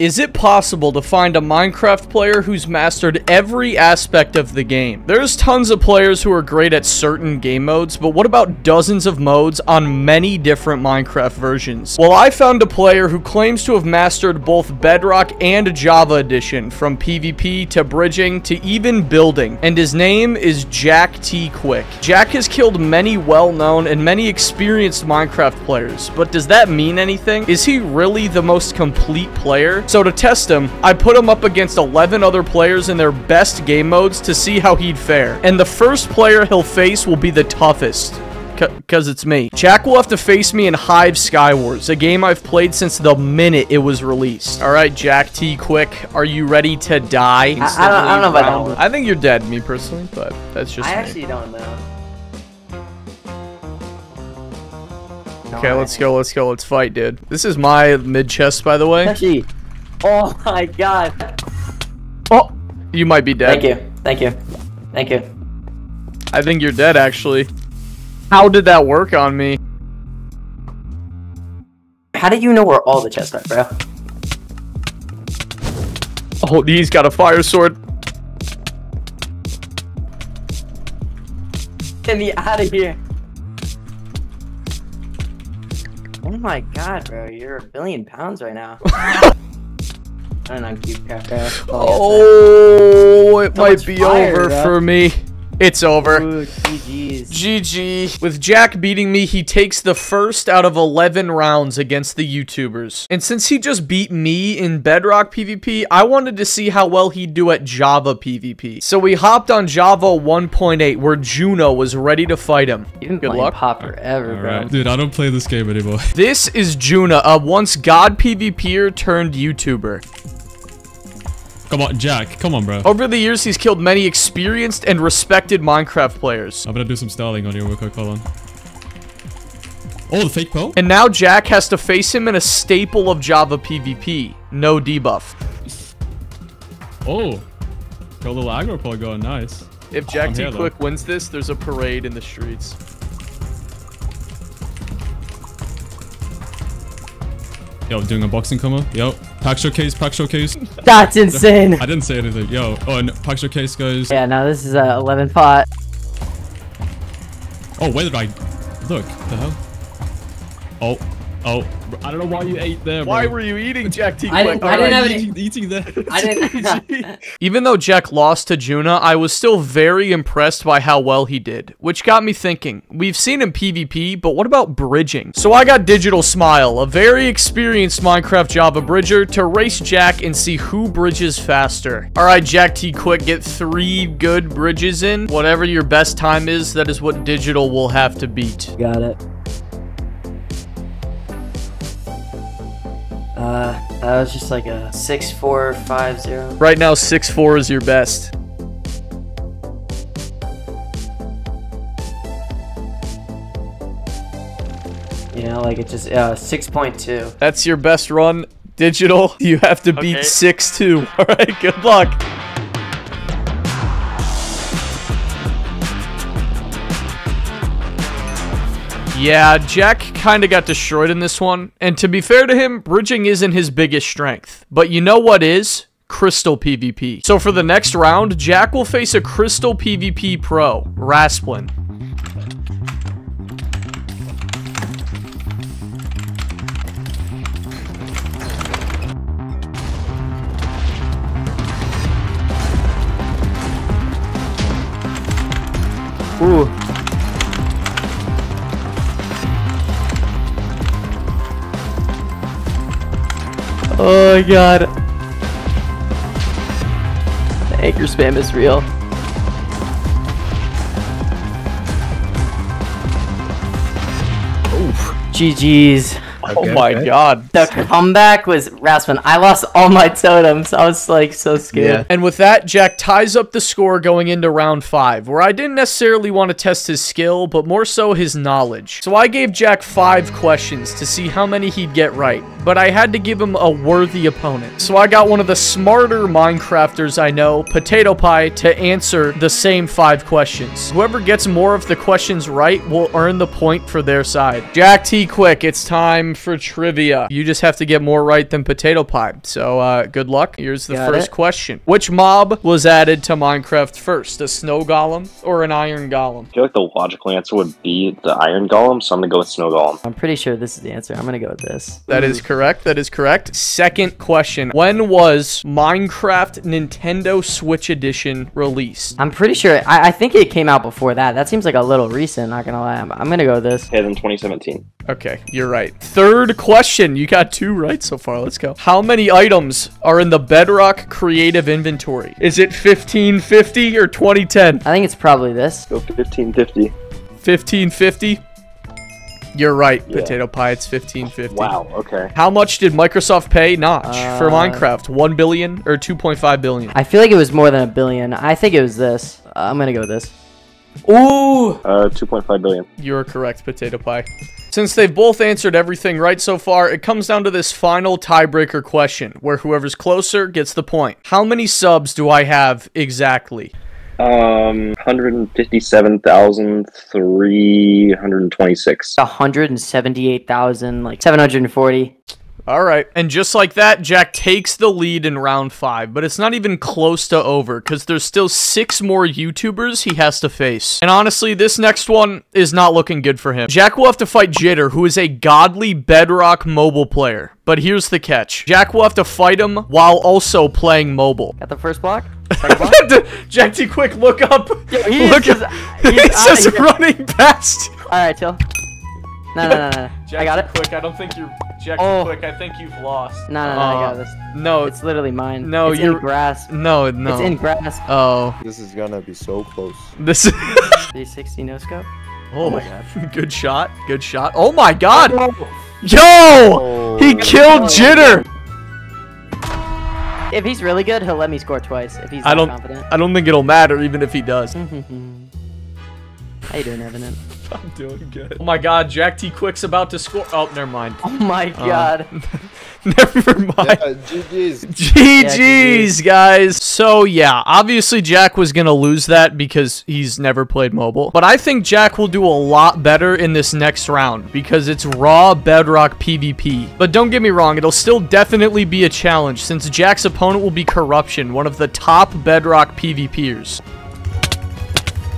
Is it possible to find a Minecraft player who's mastered every aspect of the game? There's tons of players who are great at certain game modes, but what about dozens of modes on many different Minecraft versions? Well, I found a player who claims to have mastered both Bedrock and Java Edition, from PvP to bridging to even building, and his name is Jack T. Quick. Jack has killed many well-known and many experienced Minecraft players, but does that mean anything? Is he really the most complete player? So to test him, I put him up against 11 other players in their best game modes to see how he'd fare. And the first player he'll face will be the toughest. Because it's me. Jack will have to face me in Hive Skywars, a game I've played since the minute it was released. Alright, Jack T. Quick, are you ready to die? I, I, don't, I don't know if I don't. I think you're dead, me personally, but that's just I me. actually don't know. Okay, let's go, let's go, let's fight, dude. This is my mid chest, by the way. Actually, oh my god. Oh, you might be dead. Thank you. Thank you. Thank you. I think you're dead, actually. How did that work on me? How did you know where all the chests are, bro? Oh, he's got a fire sword. Get me out of here. Oh my god, bro, you're a billion pounds right now. I don't know, cute. Oh, it might be fire, over bro. for me. It's over. Ooh, GG. With Jack beating me, he takes the first out of 11 rounds against the YouTubers. And since he just beat me in Bedrock PvP, I wanted to see how well he'd do at Java PvP. So we hopped on Java 1.8 where Juno was ready to fight him. You've been Good playing luck. Pop forever, bro. Alright. Dude, I don't play this game anymore. This is Juno, a once god PvPer turned YouTuber. Come on, Jack. Come on, bro. Over the years, he's killed many experienced and respected Minecraft players. I'm gonna do some styling on you real quick. Hold on. Oh, the fake pearl? And now Jack has to face him in a staple of Java PvP, no debuff. Oh. Got a little aggro pull going. Nice. If Jack I'm T here, though. Quick wins this, there's a parade in the streets. Yo, doing a boxing combo. Yo, pack showcase, pack showcase. That's insane. I didn't say anything. Yo, oh, and pack showcase goes. Yeah, now this is a 11 pot. Oh, where did I look? The hell? Oh, oh. I don't know why you ate there, bro. Why were you eating Jack T I Quick? didn't- I didn't have Alright. any- eating, eating there? I didn't. Even though Jack lost to Juna, I was still very impressed by how well he did, which got me thinking. We've seen him PvP, but what about bridging? So I got Digital Smile, a very experienced Minecraft Java bridger, to race Jack and see who bridges faster. Alright, Jack T Quick, get three good bridges in. Whatever your best time is, that is what Digital will have to beat. Got it. That was just like a six, four, five, zero. Right now, 6-4 is your best. You know, like it just uh six point two. That's your best run. Digital, you have to beat Okay. 6-2. Alright, good luck. Yeah, Jack kind of got destroyed in this one. And to be fair to him, bridging isn't his biggest strength. But you know what is? Crystal PvP. So for the next round, Jack will face a Crystal PvP pro, Rasplin. My god. The anchor spam is real. GG's. oh my god. The comeback was Rasmus. I lost all my totems. I was like so scared. And with that, Jack ties up the score going into round five, where I didn't necessarily want to test his skill, but more so his knowledge. So I gave Jack five questions to see how many he'd get right. But I had to give him a worthy opponent. So I got one of the smarter Minecrafters I know, Potato Pie, to answer the same five questions. Whoever gets more of the questions right will earn the point for their side. Jack T. Quick, it's time for trivia. You just have to get more right than Potato Pie. So uh, good luck. Here's the Got first it. question. Which mob was added to Minecraft first? A snow golem or an iron golem? I feel like the logical answer would be the Iron Golem, so I'm gonna go with Snow Golem. I'm pretty sure this is the answer. I'm gonna go with this. That is correct. That is correct. Second question. When was Minecraft Nintendo Switch Edition released? I'm pretty sure. I, I think it came out before that. That seems like a little recent. Not gonna lie. I'm, I'm gonna go with this. Okay, then 2017. Okay, you're right. Third question. You got two right so far. Let's go. How many items are in the Bedrock Creative Inventory? Is it 1550 or 2010? I think it's probably this. Go 1550. 1550? You're right, Yeah. Potato Pie. It's 1550. Wow. Okay. How much did Microsoft pay Notch for Uh, Minecraft? 1 billion or 2.5 billion? I feel like it was more than a billion. I think it was this. Uh, I'm gonna go with this. Ooh. Uh, 2.5 billion. You're correct, Potato Pie. Since they've both answered everything right so far, it comes down to this final tiebreaker question, where whoever's closer gets the point. How many subs do I have exactly? Um, 157,326. 178,000, like 740. All right. And just like that, Jack takes the lead in round five, but it's not even close to over because there's still six more YouTubers he has to face. And honestly, this next one is not looking good for him. Jack will have to fight Jitter, who is a godly bedrock mobile player. But here's the catch Jack will have to fight him while also playing mobile. Got the first block. Second block. Jack T, quick, look up. he is look just- up. he's He's outta just here. running past. All right, chill. No, no, no, no. Jack I got T, it. quick. I don't think you're. Jack Oh. T, quick. I think you've lost. No, no, no. I Uh, got this. No, It's literally mine. No, it's you're- in grass. no, no. It's in grass. Oh, This is gonna be so close. this is. 360 no scope. oh my god. Good shot. Good shot. Oh my god. Oh. Yo! He killed Jitter. If he's really good, he'll let me score twice. If he's I don't. confident. I don't think it'll matter even if he does. How you doing, Evan? I'm doing good. Oh my god, Jack T Quick's about to score. Oh, never mind. Oh my Uh, god. never mind. Yeah, GG's. GG's, guys. So, yeah, obviously Jack was going to lose that because he's never played mobile. But I think Jack will do a lot better in this next round because it's raw bedrock PvP. But don't get me wrong, it'll still definitely be a challenge since Jack's opponent will be Corruption, one of the top bedrock PvPers.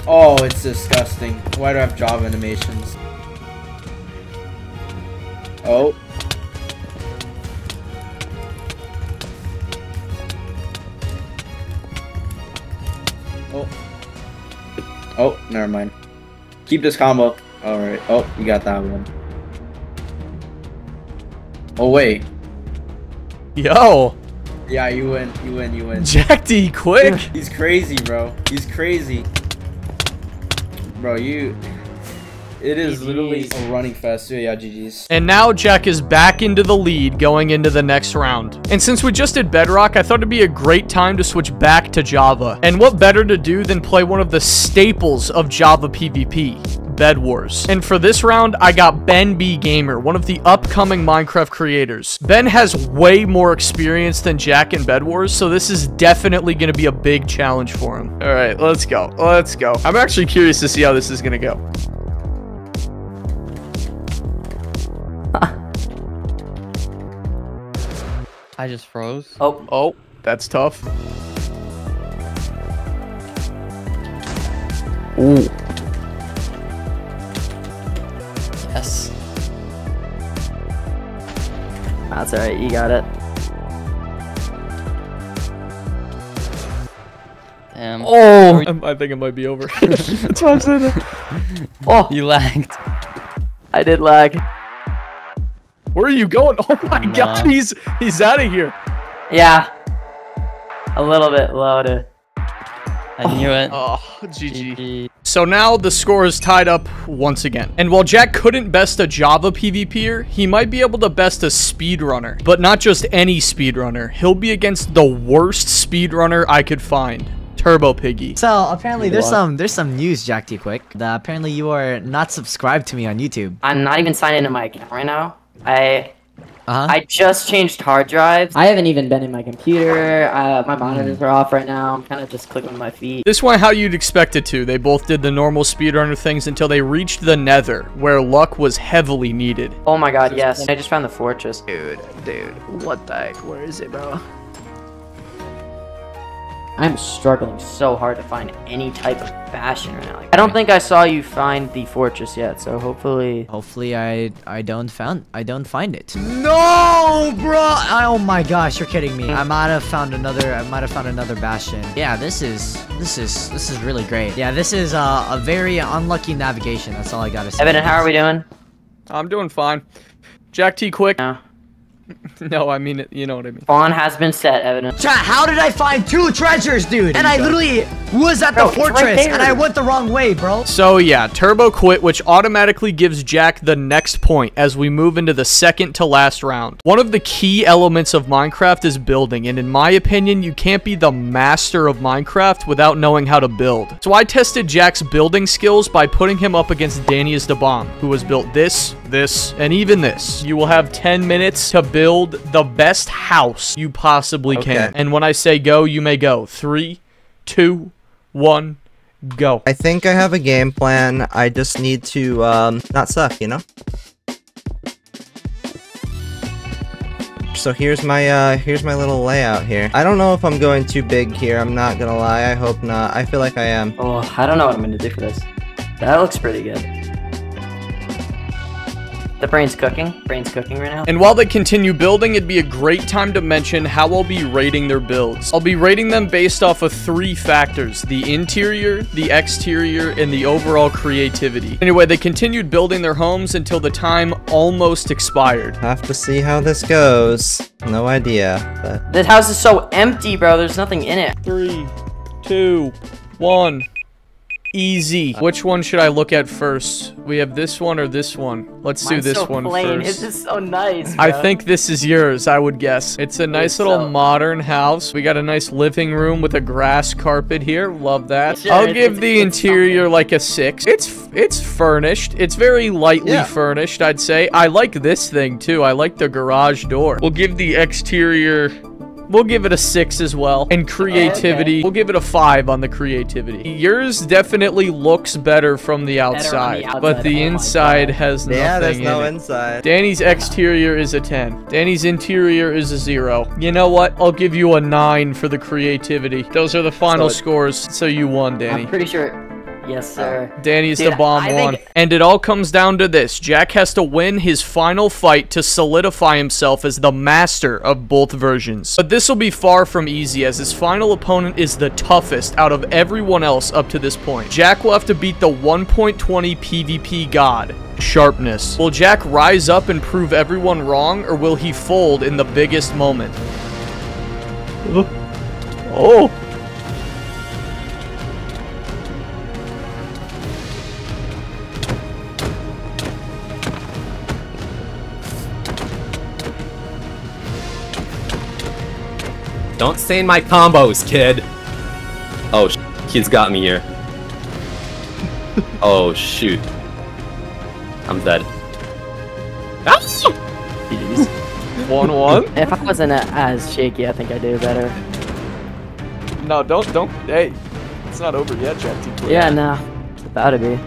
Oh, it's disgusting. Why do I have job animations? Oh. Oh. Oh, never mind. Keep this combo. Alright. Oh, you got that one. Oh, wait. Yo, Yeah, you win. You win. You win. Jack T Quick. He's crazy, bro. He's crazy. Bro, you. It is literally a running fest. So yeah, GG's. And now Jack is back into the lead going into the next round. And since we just did Bedrock, I thought it'd be a great time to switch back to Java. And what better to do than play one of the staples of Java PvP, Bed Wars. And for this round, I got Ben B Gamer, one of the upcoming Minecraft creators. Ben has way more experience than Jack in Bed Wars, so this is definitely going to be a big challenge for him. All right, let's go. Let's go. I'm actually curious to see how this is going to go. I just froze. Oh, Oh, that's tough. Ooh. That's alright. You got it. Damn. Oh, I think it might be over. That's why I said that. Oh, You lagged. I did lag. Where are you going? Oh my Nah. god, he's he's out of here. Yeah. A little bit low to. I knew it. Oh, oh GG. GG. So now the score is tied up once again. And while Jack couldn't best a Java PvPer, he might be able to best a speedrunner. But not just any speedrunner. He'll be against the worst speedrunner I could find. Turbo Piggy. So apparently there's some there's some news, Jack T Quick. That apparently you are not subscribed to me on YouTube. I'm not even signed into my account right now. I Uh-huh. I just changed hard drives. I haven't even been in my computer. Uh, my monitors are off right now. I'm kind of just clicking my feet. This went how you'd expect it to. They both did the normal speedrunner things until they reached the nether, where luck was heavily needed. Oh my god, yes. I just found the fortress. Dude, dude, what the heck? Where is it, bro? I'm struggling so hard to find any type of bastion right now. Like, I don't think I saw you find the fortress yet, so hopefully... Hopefully, I I don't found I don't find it. No, bro! Oh my gosh, you're kidding me. I might have found another. I might have found another bastion. Yeah, this is this is this is really great. Yeah, this is uh, a very unlucky navigation. That's all I gotta say. Evan, how are we doing? I'm doing fine. Jack T quick. No. No, I mean it. You know what I mean. Spawn has been set, Evan. Chat, how did I find two treasures, dude? And I literally was at the Bro, it's right fortress, and. I went the wrong way, bro. So yeah, Turbo quit, which automatically gives Jack the next point as we move into the second to last round. One of the key elements of Minecraft is building, and in my opinion, you can't be the master of Minecraft without knowing how to build. So I tested Jack's building skills by putting him up against Danny is the Bomb, who has built this, this, and even this. You will have 10 minutes to build the best house you possibly can. And when I say go, you may go. Three, two, one, go. I think I have a game plan. I just need to um, not suck, you know. So here's my uh, here's my little layout here. I don't know if I'm going too big here. I'm not gonna lie. I hope not. I feel like I am. Oh, I don't know what I'm gonna do for this. That looks pretty good. The brain's cooking. Brain's cooking right now. And while they continue building, it'd be a great time to mention how I'll be rating their builds. I'll be rating them based off of three factors, the interior, the exterior, and the overall creativity. Anyway, they continued building their homes until the time almost expired. Have to see how this goes. No idea, but This house is so empty, bro. There's nothing in it. Three, two, one. Easy. Which one should I look at first? We have this one or this one? Let's do Mine's this so one plain. first. It's just so nice. I think this is yours, I would guess. It's a nice It's little so- modern house. We got a nice living room with a grass carpet here. Love that. Sure, I'll give the interior something. like a 6. It's it's furnished. It's very lightly Yeah. furnished, I'd say. I like this thing too. I like the garage door. We'll give the exterior We'll give it a 6 as well. And creativity, we'll give it a 5 on the creativity. Yours definitely looks better from the on the outside, but the Oh inside God. has nothing yeah, there's in no it. inside. Danny's exterior is a 10. Danny's interior is a 0. You know what? I'll give you a 9 for the creativity. Those are the final So scores, so you won, Danny. I'm pretty sure. Yes, sir. Danny's Dude, the bomb I one. think- And it all comes down to this. Jack has to win his final fight to solidify himself as the master of both versions. But this will be far from easy as his final opponent is the toughest out of everyone else up to this point. Jack will have to beat the 1.20 PvP god. Sharpness. Will Jack rise up and prove everyone wrong, or will he fold in the biggest moment? Oh. Don't stain my combos, kid. Oh, sh- he's got me here. oh shoot. I'm dead. Ah! Jeez. 1-1? if I wasn't a- as shaky, I think I'd do better. No, don't, don't. Hey, it's not over yet, Jack. Yeah, no. It's about to be.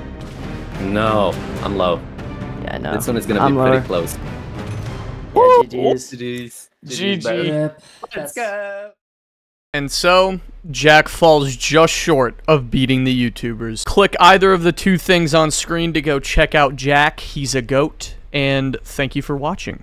No, I'm low. Yeah, no. This one is gonna I'm be lower. pretty close. Yeah, GG's. GG's. GG. Let's go. And so, Jack falls just short of beating the YouTubers. Click either of the two things on screen to go check out Jack. He's a goat. And thank you for watching.